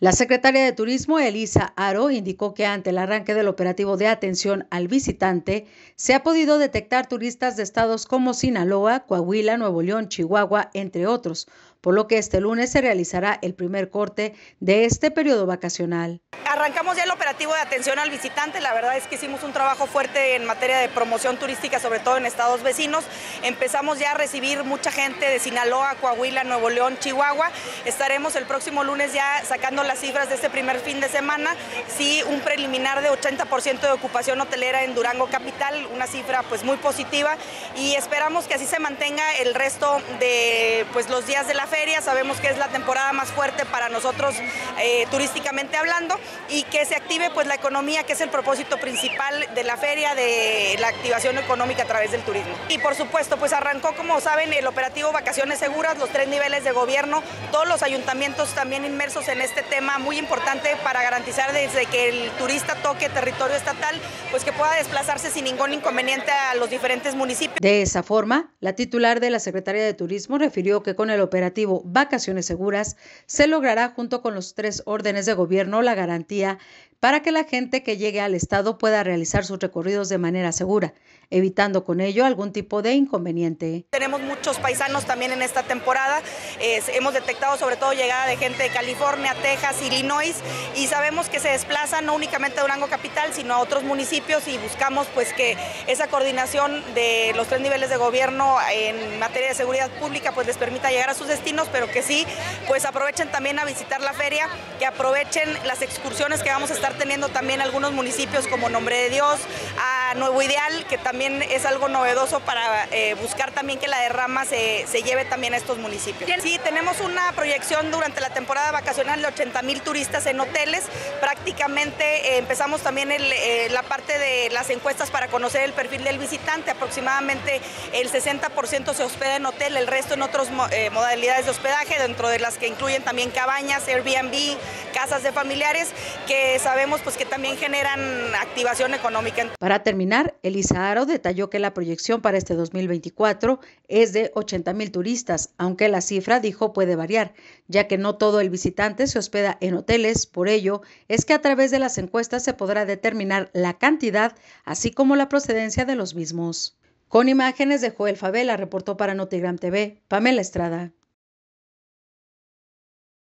La secretaria de Turismo, Elisa Aro, indicó que ante el arranque del operativo de atención al visitante, se ha podido detectar turistas de estados como Sinaloa, Coahuila, Nuevo León, Chihuahua, entre otros, por lo que este lunes se realizará el primer corte de este periodo vacacional. Arrancamos ya el operativo de atención al visitante, la verdad es que hicimos un trabajo fuerte en materia de promoción turística, sobre todo en estados vecinos. Empezamos ya a recibir mucha gente de Sinaloa, Coahuila, Nuevo León, Chihuahua. Estaremos el próximo lunes ya sacando las cifras de este primer fin de semana. Sí, un preliminar de 80% de ocupación hotelera en Durango Capital, una cifra pues muy positiva y esperamos que así se mantenga el resto de pues los días de la feria. Sabemos que es la temporada más fuerte para nosotros eh, turísticamente hablando y que se active pues la economía, que es el propósito principal de la feria, de la activación económica a través del turismo. Y por supuesto, pues arrancó, como saben, el operativo Vacaciones Seguras, los tres niveles de gobierno, todos los ayuntamientos también inmersos en este tema muy importante para garantizar desde que el turista toque territorio estatal, pues que pueda desplazarse sin ningún inconveniente a los diferentes municipios. De esa forma, la titular de la Secretaría de Turismo refirió que con el operativo Vacaciones Seguras se logrará junto con los tres órdenes de gobierno la garantía para que la gente que llegue al estado pueda realizar sus recorridos de manera segura, evitando con ello algún tipo de inconveniente. Tenemos muchos paisanos también en esta temporada, hemos detectado sobre todo llegada de gente de California, Texas, Illinois y sabemos que se desplazan no únicamente a Durango Capital, sino a otros municipios y buscamos pues que esa coordinación de los tres niveles de gobierno en materia de seguridad pública pues les permita llegar a sus destinos, pero que sí pues aprovechen también a visitar la feria, que aprovechen las excursiones que vamos a estar teniendo también algunos municipios como Nombre de Dios, a Nuevo Ideal, que también es algo novedoso para eh, buscar también que la derrama se, se, lleve también a estos municipios. Sí, tenemos una proyección durante la temporada vacacional de 80 mil turistas en hoteles. Prácticamente eh, empezamos también el, eh, la parte de las encuestas para conocer el perfil del visitante. Aproximadamente el 60% se hospeda en hotel, el resto en otras modalidades de hospedaje, dentro de las que incluyen también cabañas, Airbnb, casas de familiares, que sabemos sabemos pues que también generan activación económica. Para terminar, Elisa Aro detalló que la proyección para este 2024 es de 80 mil turistas, aunque la cifra, dijo, puede variar, ya que no todo el visitante se hospeda en hoteles, por ello es que a través de las encuestas se podrá determinar la cantidad, así como la procedencia de los mismos. Con imágenes de Joel Favela, reportó para Notigram TV, Pamela Estrada.